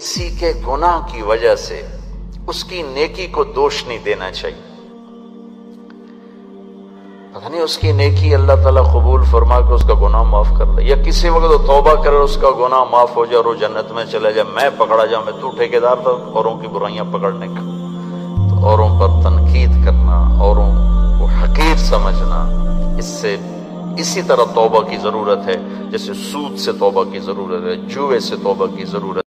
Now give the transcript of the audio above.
किसी के गुनाह की वजह से उसकी नेकी को दोष नहीं देना चाहिए। पता नहीं उसकी नेकी अल्लाह ताला कबूल फरमा के उसका गुनाह माफ़ कर ले, या किसी वक्त तौबा करे उसका गुनाह माफ़ हो जाए और वो जन्नत में चले जाए। मैं पकड़ा जाऊँ, मैं तू ठेकेदार था, औरों की बुराइयाँ पकड़ने का। तो औरों पर तनकीद करना, औरों को हकीर समझना, इससे इसी तरह तौबा की ज़रूरत है, जैसे सूद से तौबा की ज़रूरत है, जुए से तौबा की ज़रूरत